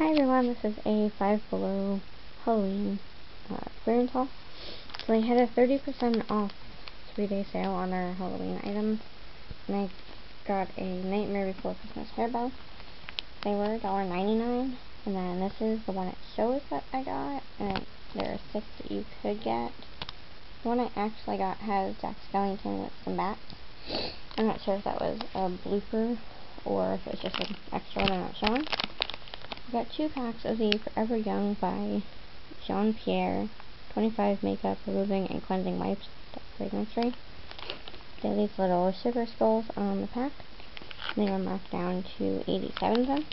Hi everyone, this is a Five Below Halloween uh, clearance haul. So they had a 30% off 3-day sale on their Halloween items. And I got a Nightmare Before Christmas hair bow. They were $1.99. And then this is the one it shows that I got. And there are six that you could get. The one I actually got has Jack Skellington with some bats. I'm not sure if that was a blooper or if it's just an extra one I'm not showing. I got two packs of the Forever Young by Jean Pierre 25 makeup removing and cleansing wipes fragrance free. They these little sugar skulls on the pack. They were marked down to 87 cents.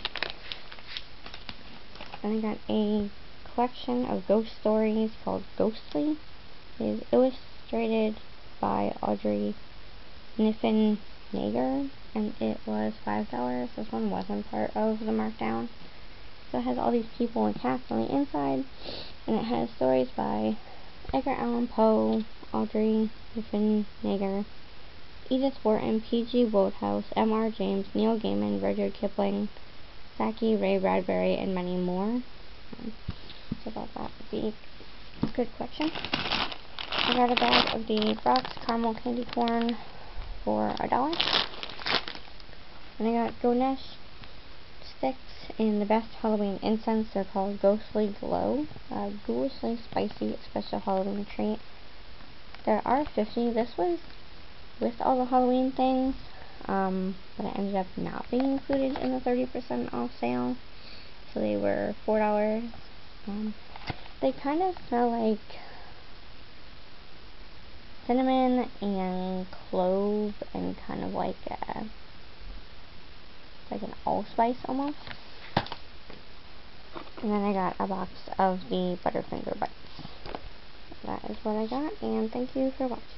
And I got a collection of ghost stories called Ghostly. It is illustrated by Audrey Niffin Nager and it was $5. This one wasn't part of the markdown. So it has all these people and cats on the inside, and it has stories by Edgar Allan Poe, Audrey Nager, Edith Wharton, P.G. Wodehouse, M.R. James, Neil Gaiman, Rudyard Kipling, Saki, Ray Bradbury, and many more. Um, so that would be a good collection. I got a bag of the Brach's Caramel Candy Corn for a dollar. And I got Ganesh sticks in the best Halloween incense. They're called Ghostly Glow. Uh, ghoulishly spicy special Halloween treat. There are 50. This was with all the Halloween things, um, but it ended up not being included in the 30% off sale. So they were $4. Um, they kind of smell like cinnamon and clove and kind of like a allspice almost. And then I got a box of the Butterfinger Bites. That is what I got, and thank you for watching.